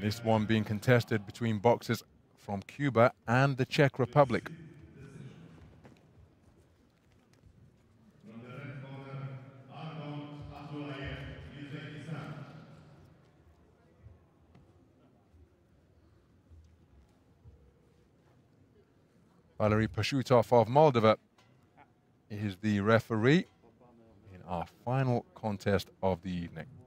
This one being contested between boxers from Cuba and the Czech Republic. Valery Pashutov of Moldova is the referee in our final contest of the evening.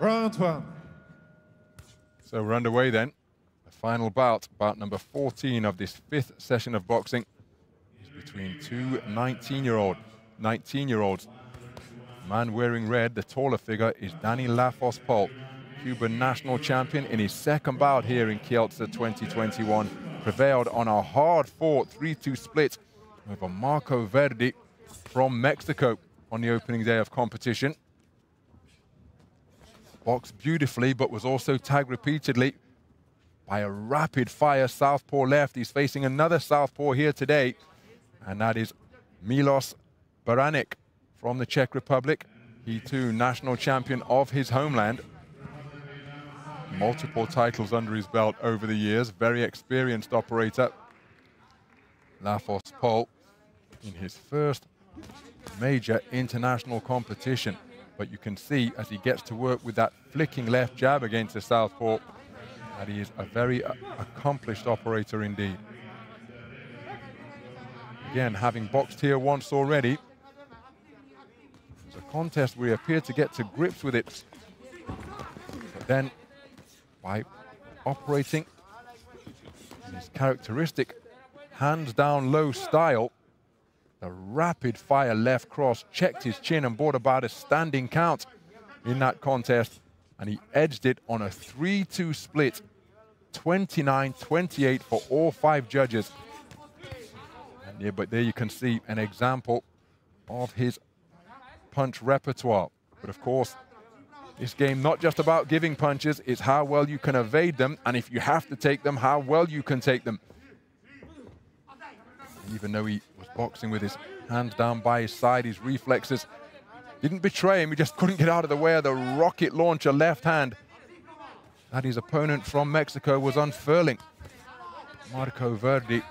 Round one. So we're underway then. The final bout, bout number 14 of this fifth session of boxing, is between two 19-year-old, 19-year-olds. Man wearing red, the taller figure, is Danny Lafos Pol, Cuban national champion in his second bout here in Kielce 2021. Prevailed on a hard-fought 3-2 split over Marco Verdi from Mexico on the opening day of competition boxed beautifully, but was also tagged repeatedly by a rapid-fire southpaw left. He's facing another southpaw here today, and that is Milos Baranek from the Czech Republic. He too, national champion of his homeland. Multiple titles under his belt over the years. Very experienced operator. Lafos Pol in his first major international competition. But you can see as he gets to work with that flicking left jab against the southpaw that he is a very uh, accomplished operator indeed. Again, having boxed here once already, it's a contest where he appeared to get to grips with it. But then, by operating his characteristic hands down low style, the rapid fire left cross checked his chin and brought about a standing count in that contest. And he edged it on a 3-2 split, 29-28 for all five judges. And yeah, but there you can see an example of his punch repertoire. But of course, this game not just about giving punches, it's how well you can evade them, and if you have to take them, how well you can take them. even though he boxing with his hands down by his side, his reflexes didn't betray him, he just couldn't get out of the way of the rocket launcher left hand that his opponent from Mexico was unfurling. Marco Verdi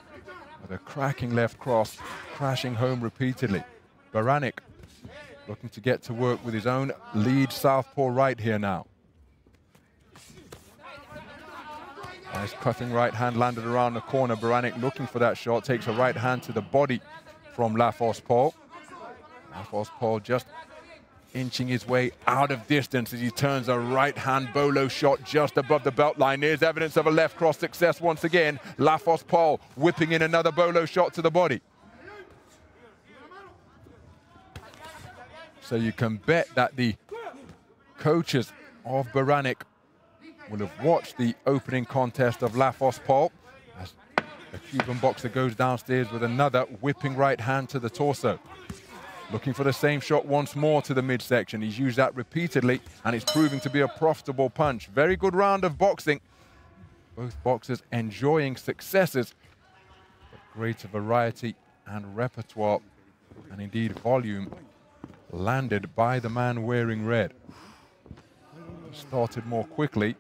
with a cracking left cross, crashing home repeatedly. Baranek looking to get to work with his own lead southpaw right here now. Nice cutting right hand landed around the corner. Baranek looking for that shot, takes a right hand to the body from Lafos Pol. Lafos Pol just inching his way out of distance as he turns a right-hand bolo shot just above the belt line. There's evidence of a left cross success once again. Lafos Pol whipping in another bolo shot to the body. So you can bet that the coaches of Baranek will have watched the opening contest of Lafos Pol as the Cuban boxer goes downstairs with another whipping right hand to the torso. Looking for the same shot once more to the midsection. He's used that repeatedly, and it's proving to be a profitable punch. Very good round of boxing. Both boxers enjoying successes, greater variety and repertoire, and indeed volume, landed by the man wearing red. Started more quickly,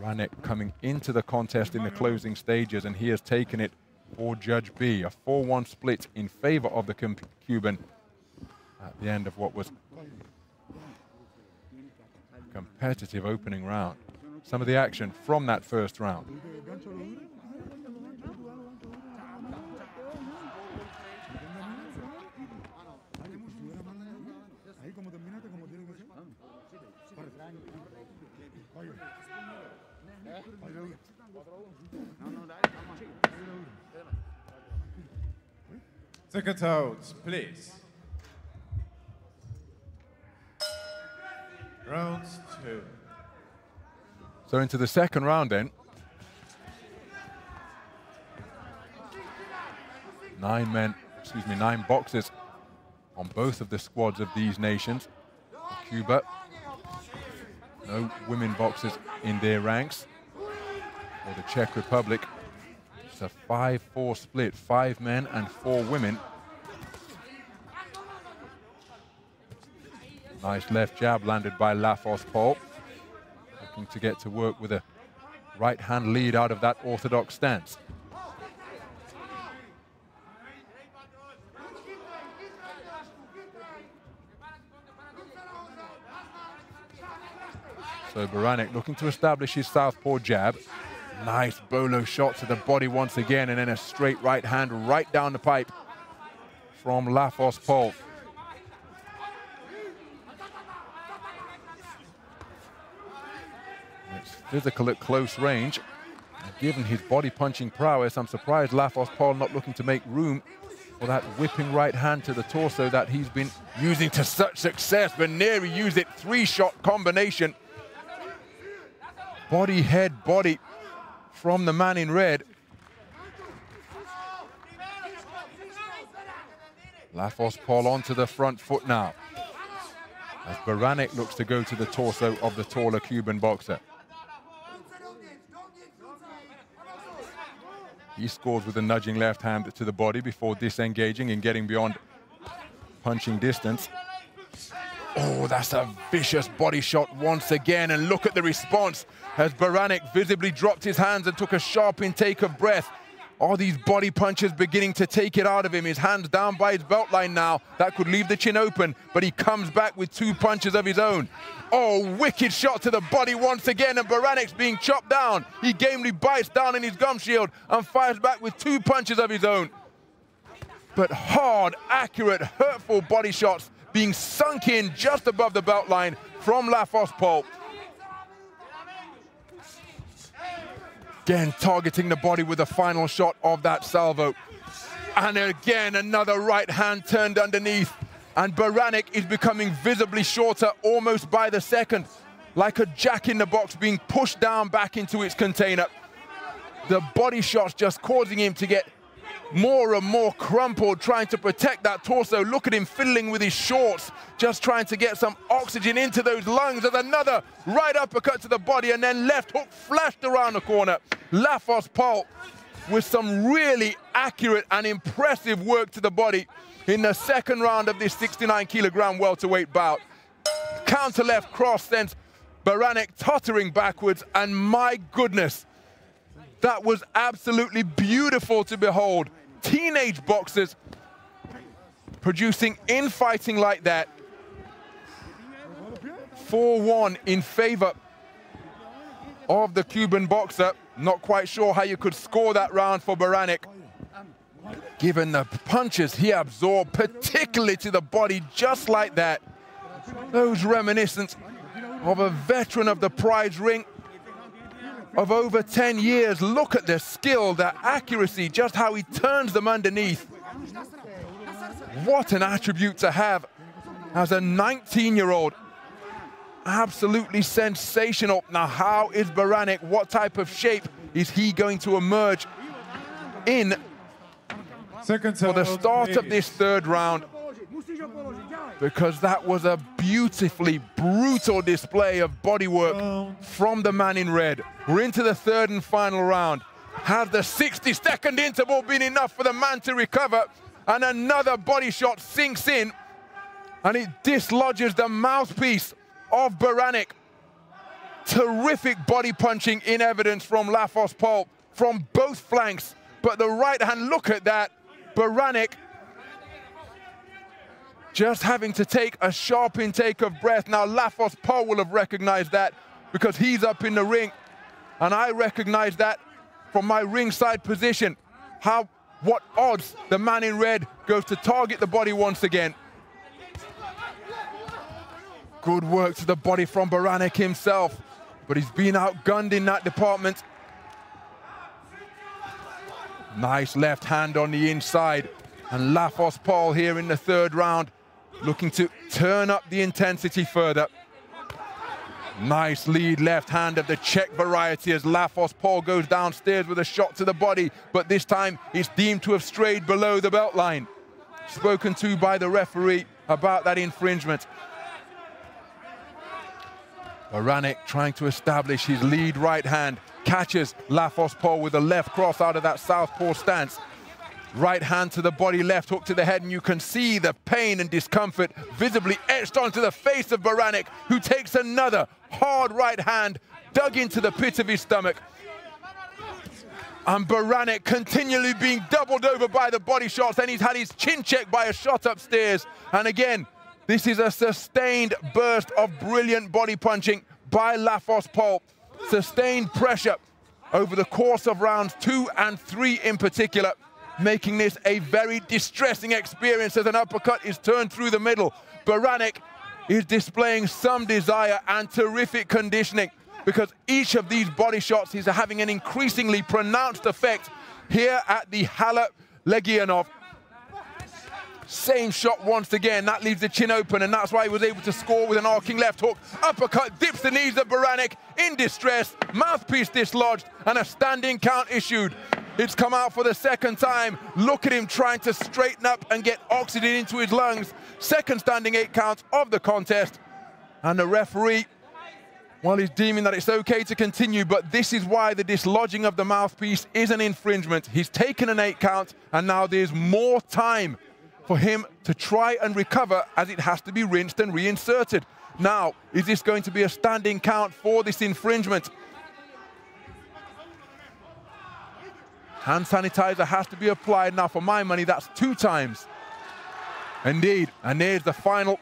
Baranek coming into the contest in the closing stages, and he has taken it for Judge B. A 4-1 split in favor of the Cuban at the end of what was competitive opening round. Some of the action from that first round. Second out, please. Round two. So into the second round then. Nine men, excuse me, nine boxers on both of the squads of these nations. Cuba, no women boxers in their ranks. For the Czech Republic, it's a 5-4 split, five men and four women. Nice left jab landed by Lafos Pol. Looking to get to work with a right hand lead out of that orthodox stance. So Baranek looking to establish his southpaw jab. Nice bolo shot to the body once again, and then a straight right hand right down the pipe from Lafos Pol. It's physical at close range. Given his body punching prowess, I'm surprised Lafos Pol not looking to make room for that whipping right hand to the torso that he's been using to such success. Neri used it, three-shot combination. Body, head, body from the man in red. Lafos Pol onto the front foot now. As Baranek looks to go to the torso of the taller Cuban boxer. He scores with a nudging left hand to the body before disengaging and getting beyond punching distance. Oh, that's a vicious body shot once again. And look at the response as Baranek visibly dropped his hands and took a sharp intake of breath. Are these body punches beginning to take it out of him? His hands down by his belt line now. That could leave the chin open, but he comes back with two punches of his own. Oh, wicked shot to the body once again, and Baranek's being chopped down. He gamely bites down in his gum shield and fires back with two punches of his own. But hard, accurate, hurtful body shots being sunk in just above the belt line from Lafos Pol. Again, targeting the body with the final shot of that salvo. And again, another right hand turned underneath. And Baranek is becoming visibly shorter almost by the second. Like a jack in the box being pushed down back into its container. The body shots just causing him to get more and more crumpled, trying to protect that torso. Look at him fiddling with his shorts, just trying to get some oxygen into those lungs. There's another right uppercut to the body, and then left hook flashed around the corner. Lafos Pol with some really accurate and impressive work to the body in the second round of this 69 kilogram welterweight bout. Counter left cross sends Baranek tottering backwards, and my goodness, that was absolutely beautiful to behold teenage boxers producing infighting like that. 4-1 in favor of the Cuban boxer. Not quite sure how you could score that round for Baranek. Given the punches he absorbed, particularly to the body, just like that. Those reminiscence of a veteran of the prize ring of over 10 years. Look at the skill, the accuracy, just how he turns them underneath. What an attribute to have as a 19-year-old. Absolutely sensational. Now, how is Baranek? What type of shape is he going to emerge in Second for the start of this third round? Because that was a beautifully brutal display of bodywork from the man in red. We're into the third and final round. Has the 60 second interval been enough for the man to recover? And another body shot sinks in and it dislodges the mouthpiece of Baranek. Terrific body punching in evidence from Lafos Pol from both flanks. But the right hand, look at that. Baranek just having to take a sharp intake of breath. Now, Lafos Pol will have recognized that because he's up in the ring. And I recognize that from my ringside position. How, what odds the man in red goes to target the body once again. Good work to the body from Baranek himself. but he's been outgunned in that department. Nice left hand on the inside. And Lafos Pol here in the third round, looking to turn up the intensity further. Nice lead left hand of the Czech variety as Lafos Pol goes downstairs with a shot to the body, but this time it's deemed to have strayed below the belt line. Spoken to by the referee about that infringement. Baranek trying to establish his lead right hand, catches Lafos Pol with a left cross out of that southpaw stance. Right hand to the body, left hook to the head, and you can see the pain and discomfort visibly etched onto the face of Baranek, who takes another hard right hand dug into the pit of his stomach. And Baranek continually being doubled over by the body shots, and he's had his chin checked by a shot upstairs. And again, this is a sustained burst of brilliant body punching by Lafos Pol. Sustained pressure over the course of rounds two and three in particular making this a very distressing experience as an uppercut is turned through the middle. Baranek is displaying some desire and terrific conditioning because each of these body shots is having an increasingly pronounced effect here at the Hala Legionów. Same shot once again, that leaves the chin open and that's why he was able to score with an arcing left hook. Uppercut dips the knees of Baranek in distress, mouthpiece dislodged and a standing count issued. It's come out for the second time. Look at him trying to straighten up and get oxygen into his lungs. Second standing eight count of the contest. And the referee, well, he's deeming that it's okay to continue, but this is why the dislodging of the mouthpiece is an infringement. He's taken an eight count, and now there's more time for him to try and recover as it has to be rinsed and reinserted. Now, is this going to be a standing count for this infringement? Hand sanitizer has to be applied. Now, for my money, that's two times. Indeed. And there's the final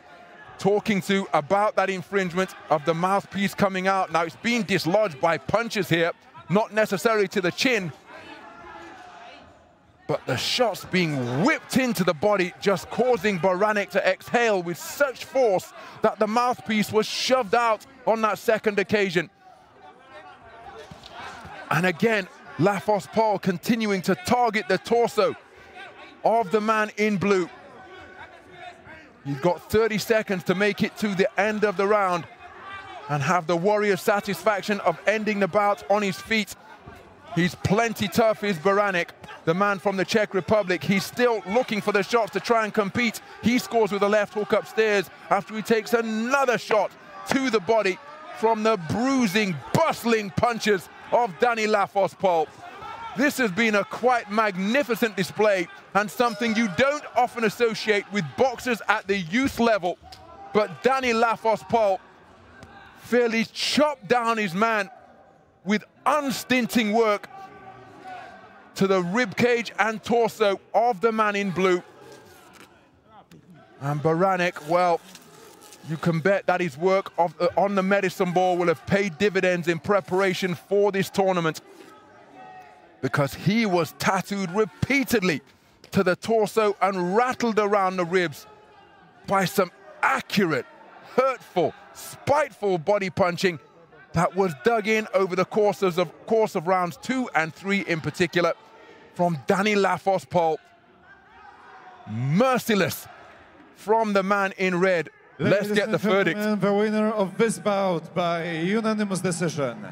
talking to about that infringement of the mouthpiece coming out. Now, it's being dislodged by punches here, not necessarily to the chin, but the shots being whipped into the body, just causing Baranek to exhale with such force that the mouthpiece was shoved out on that second occasion. And again, Lafos Pol continuing to target the torso of the man in blue. He's got 30 seconds to make it to the end of the round and have the warrior satisfaction of ending the bout on his feet. He's plenty tough, is Baranek, the man from the Czech Republic. He's still looking for the shots to try and compete. He scores with a left hook upstairs after he takes another shot to the body from the bruising, bustling punches of Danny Lafos Pol. This has been a quite magnificent display and something you don't often associate with boxers at the youth level. But Danny Lafos Pol fairly chopped down his man with unstinting work to the rib cage and torso of the man in blue. And Baranek, well, you can bet that his work of, uh, on the medicine ball will have paid dividends in preparation for this tournament because he was tattooed repeatedly to the torso and rattled around the ribs by some accurate, hurtful, spiteful body punching that was dug in over the courses of, course of rounds two and three in particular from Danny Lafos Pol. Merciless from the man in red Let's get the verdict. The winner of this bout by unanimous decision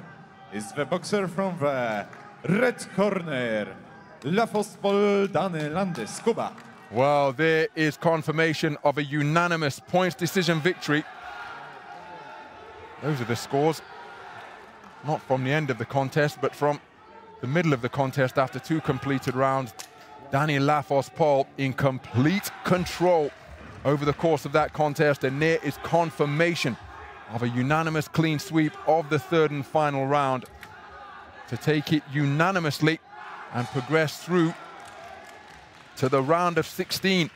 is the boxer from the red corner, Lafos Pol Dane Landis, Cuba. Well, there is confirmation of a unanimous points decision victory. Those are the scores. Not from the end of the contest, but from the middle of the contest after two completed rounds. Danny Lafos Pol in complete control over the course of that contest, and there is confirmation of a unanimous clean sweep of the third and final round to take it unanimously and progress through to the round of 16